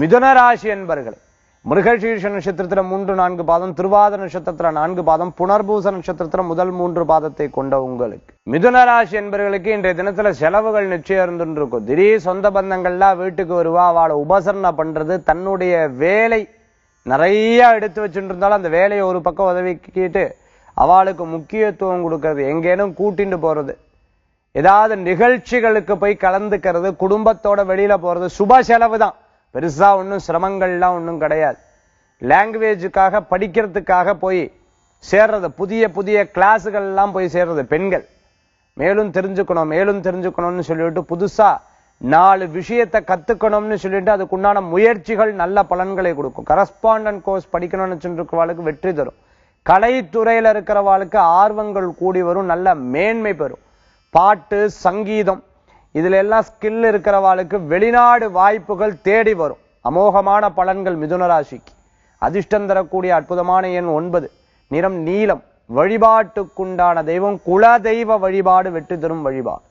மிதுன ராசி என்பர்களே. மிருகசீர்ஷ நட்சத்திரத்தில் மூன்று நான்கு பாதம் திருவாத நட்சத்திரத்தில் நான்கு பாதம் புனர்பூச நட்சத்திரத்தில் முதல் மூன்று பாதத்தை கொண்ட உங்களுக்கு. மிதுன ராசி என்பவர்களுக்கு இன்றைய தினத்துல செலவுகள் நிச்சயம் இருந்துருக்கும். திடீர் சொந்த பந்தங்கள்லாம் வீட்டுக்கு வருவா அவளை உபசரணை பண்றது தன்னுடைய வேலை நிறைய எடுத்து வச்சுட்டு இருந்தாலும் அந்த வேலையை ஒரு பக்கம் உதவிக்கிட்டு அவளுக்கு முக்கியத்துவம் கொடுக்கறது. எங்கேனும் கூட்டிட்டு போறது ஏதாவது நிகழ்ச்சிகளுக்கு போய் கலந்துக்கிறது குடும்பத்தோட வெளியில போறது சுப செலவு தான் பெருசா ஒன்றும் சிரமங்கள்லாம் ஒன்றும் கிடையாது. லாங்குவேஜுக்காக படிக்கிறதுக்காக போய் சேர்றது புதிய புதிய கிளாஸுகள்லாம் போய் சேர்றது பெண்கள். மேலும் தெரிஞ்சுக்கணும் மேலும் தெரிஞ்சுக்கணும்னு சொல்லிட்டு புதுசாக நாலு விஷயத்தை கற்றுக்கணும்னு சொல்லிட்டு அதுக்குண்டான முயற்சிகள் நல்ல பலன்களை கொடுக்கும். கரஸ்பாண்டன்ட் கோர்ஸ் படிக்கணும்னு சொல்லிருக்கவாளுக்கு வெற்றி தரும். கலைத்துறையில் இருக்கிறவாளுக்கு ஆர்வங்கள் கூடி வரும் நல்ல மேன்மை பெறும். பாட்டு சங்கீதம் இதுல எல்லாம் ஸ்கில் இருக்கிறவாளுக்கு வெளிநாடு வாய்ப்புகள் தேடி வரும். அமோகமான பலன்கள் மிதுன ராசிக்கு அதிர்ஷ்டம் தரக்கூடிய அற்புதமான எண் ஒன்பது. நிறம் நீலம். வழிபாட்டுக்குண்டான தெய்வம் குல தெய்வ வழிபாடு வெற்றி தரும் வழிபாடு.